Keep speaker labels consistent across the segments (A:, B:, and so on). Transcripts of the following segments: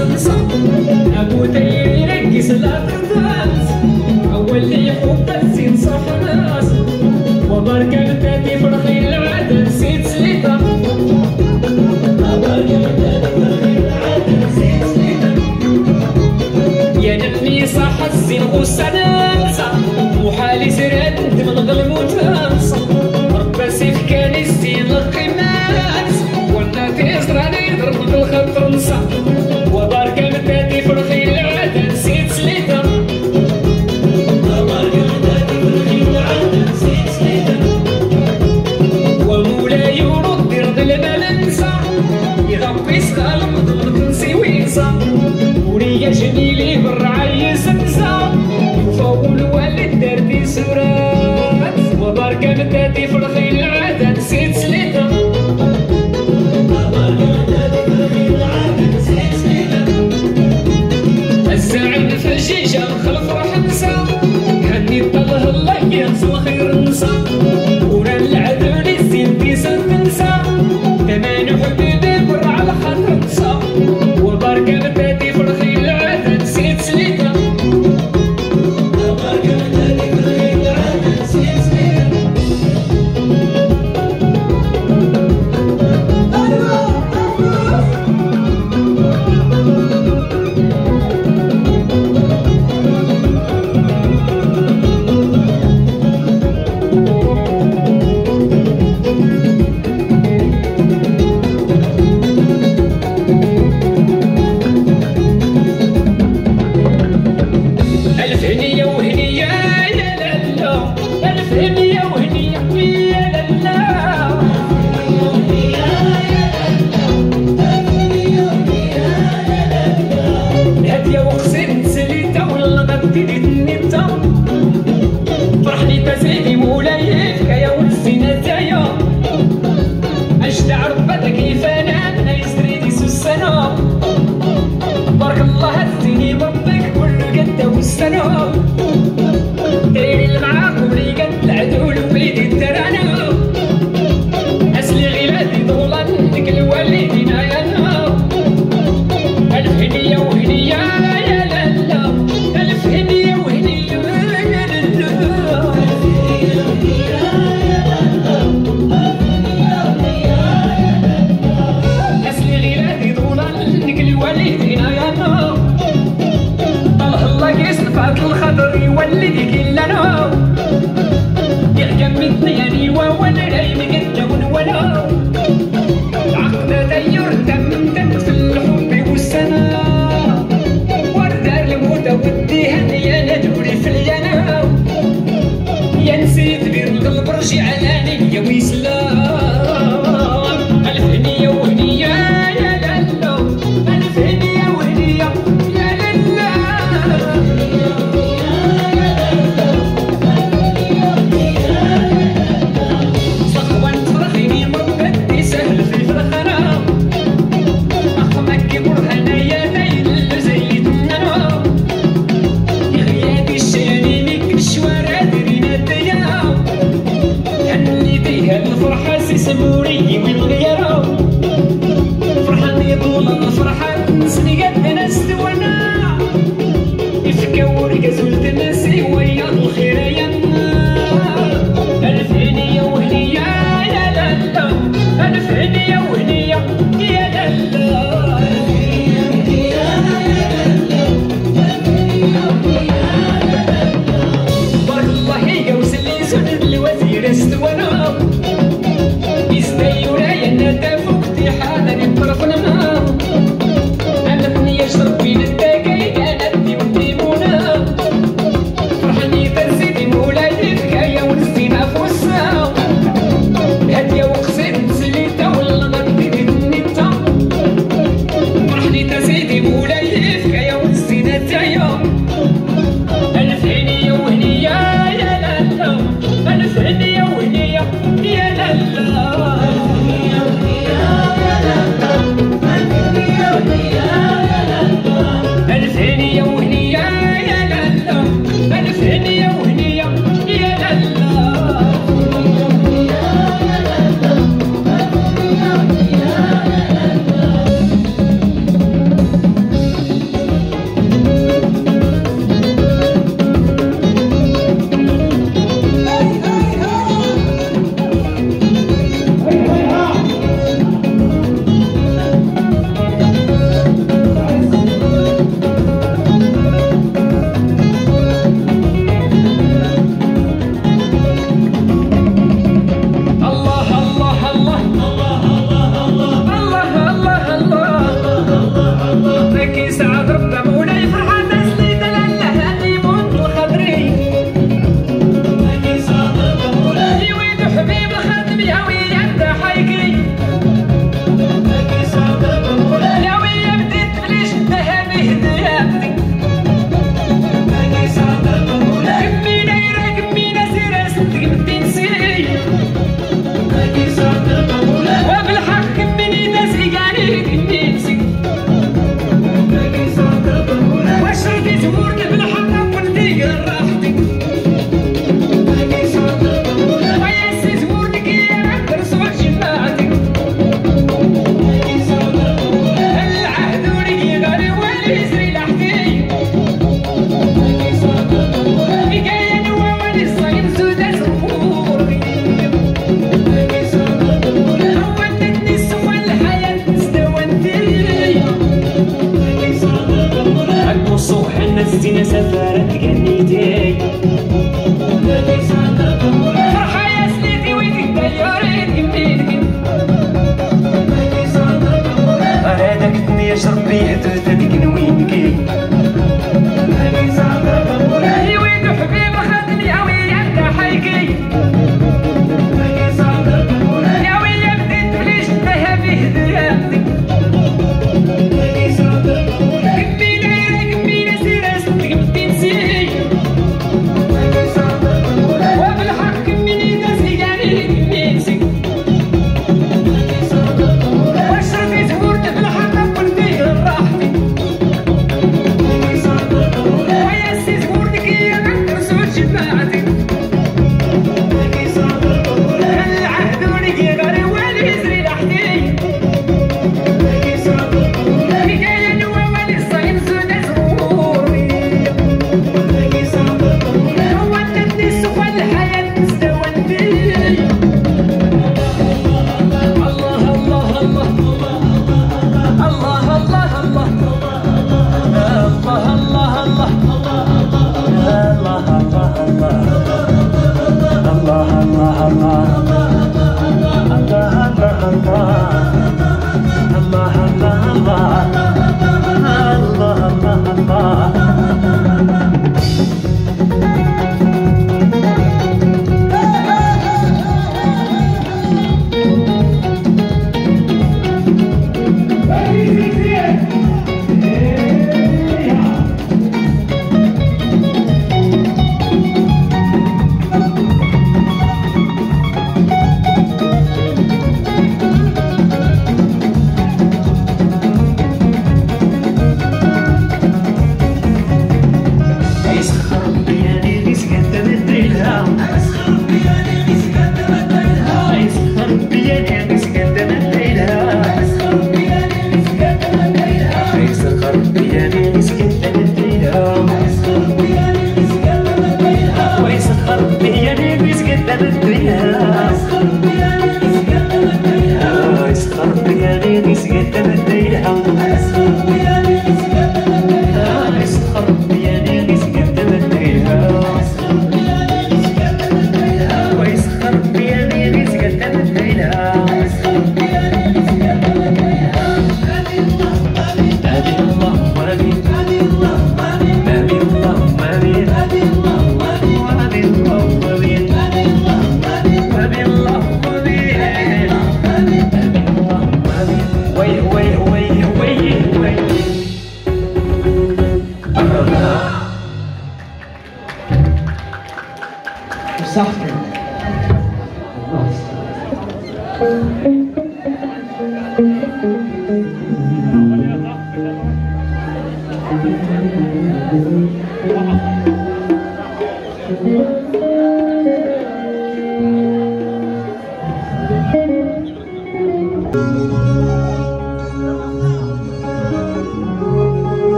A: of the song 来年做 tiền.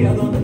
A: ir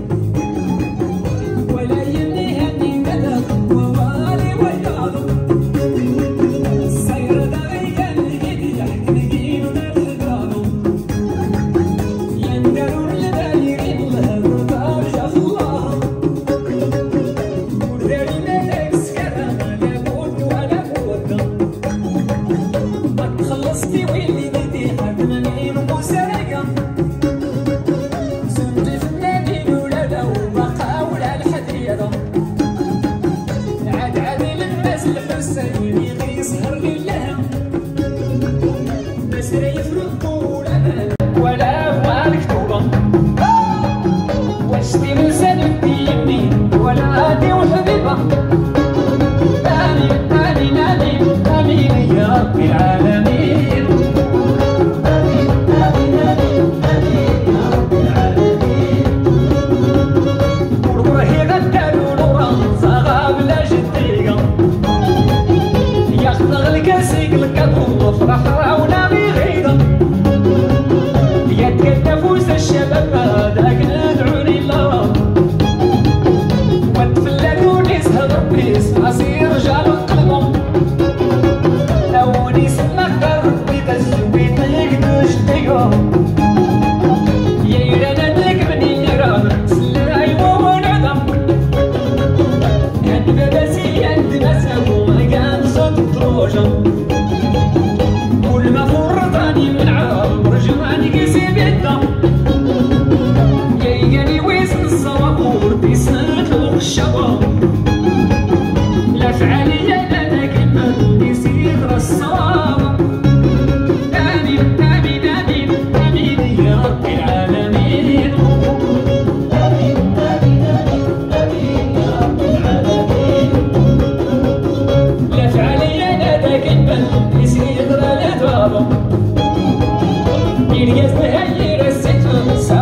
A: i sit on the side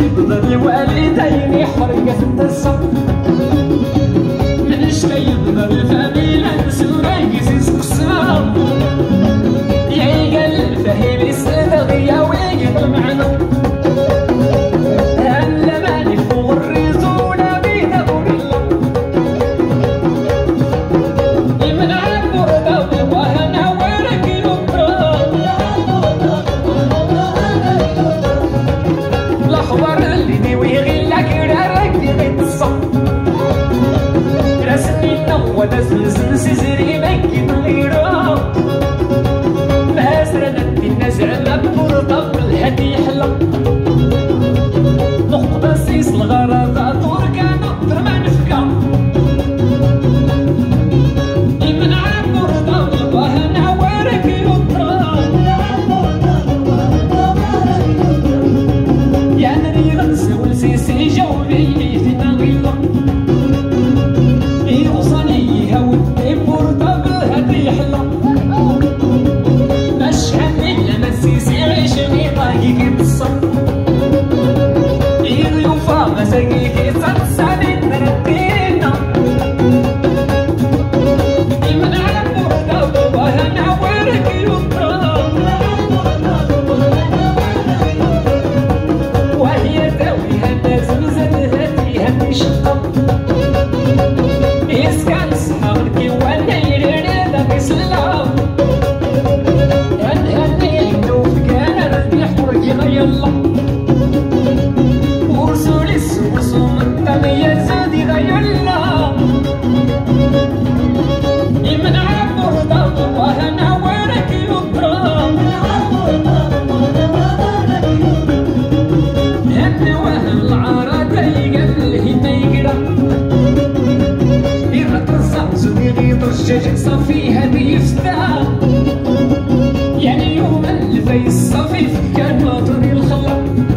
A: يبغى الوالدين يحرق ستة الصبر معليش ما يبغى الفامي كيف كان ناطر الخلاق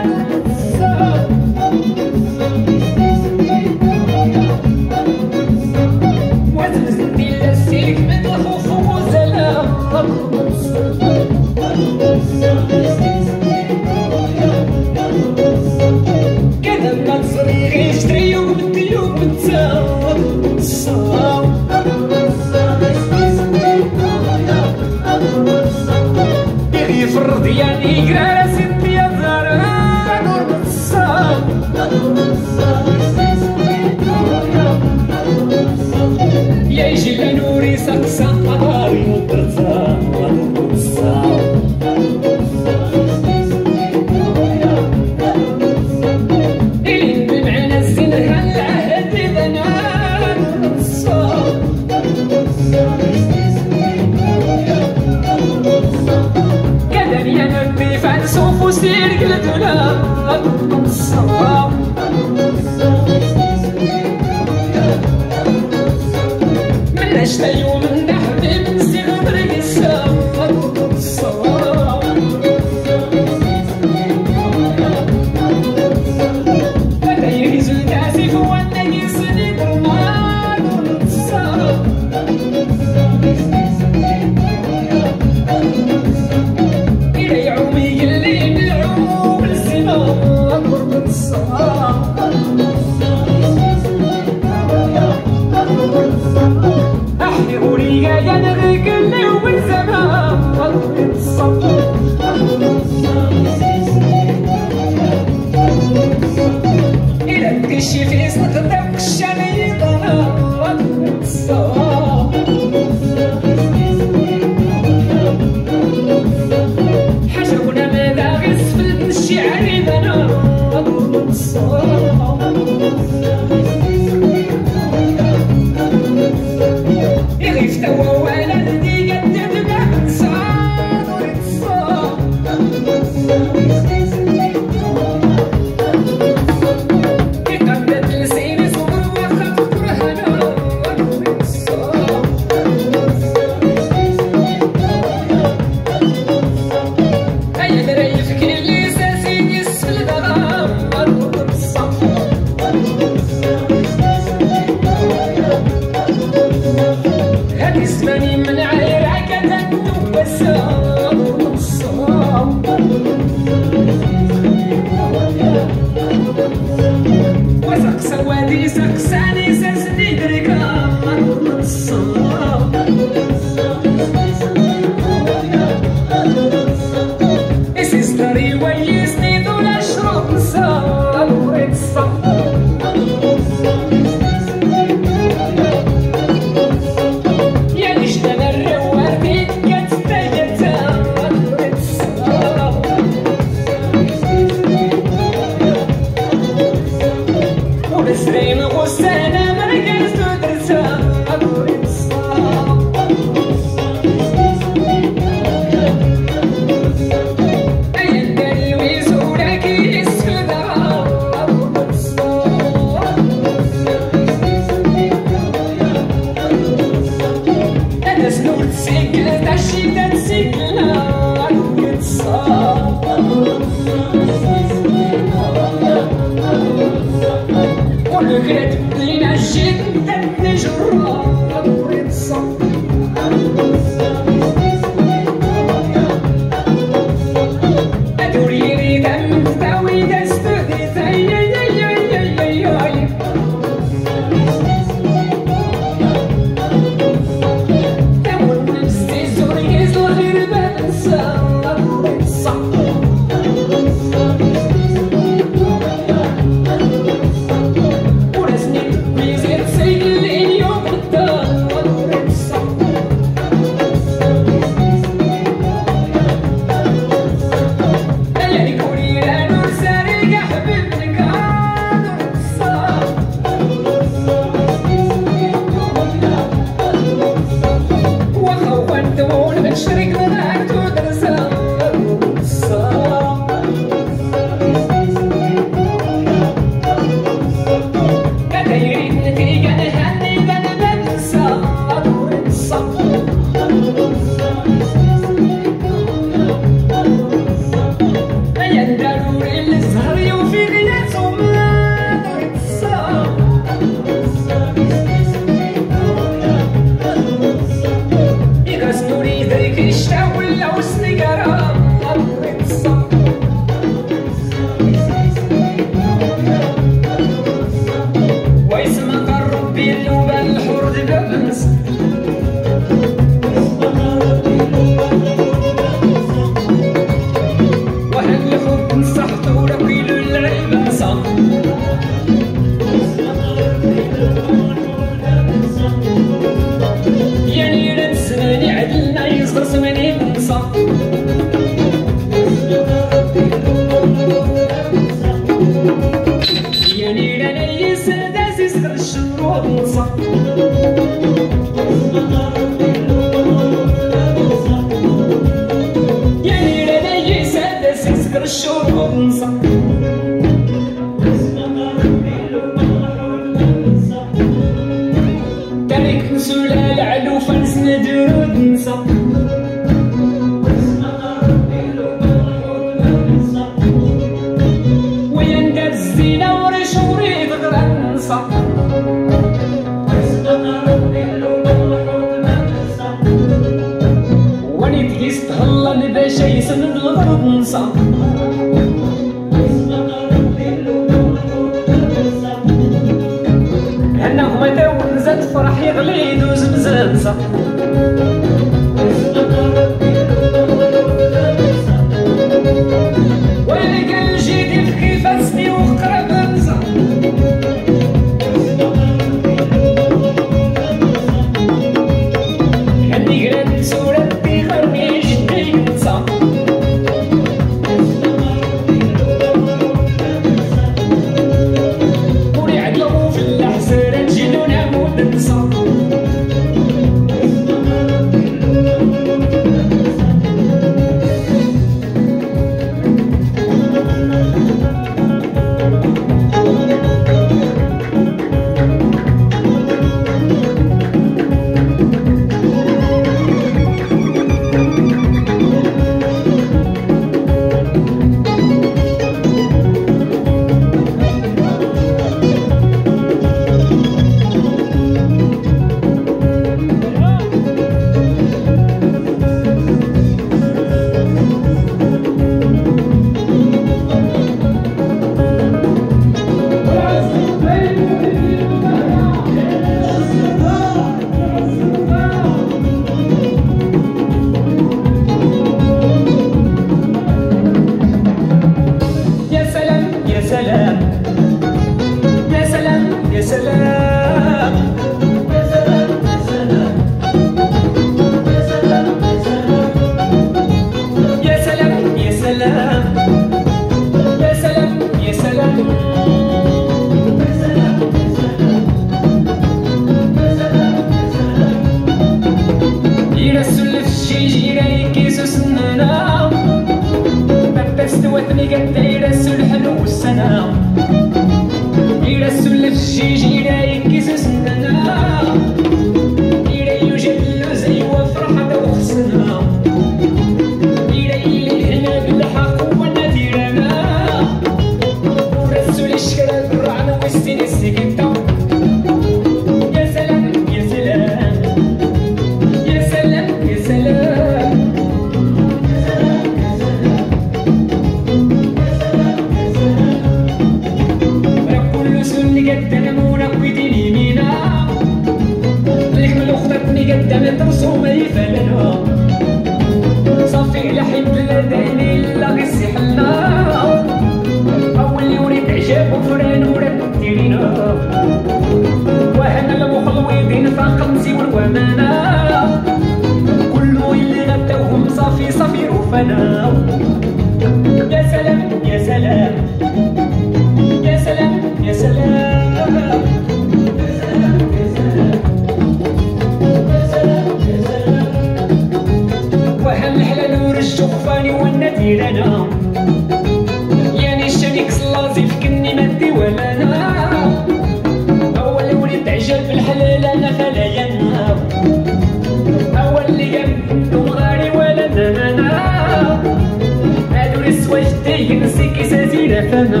A: 真的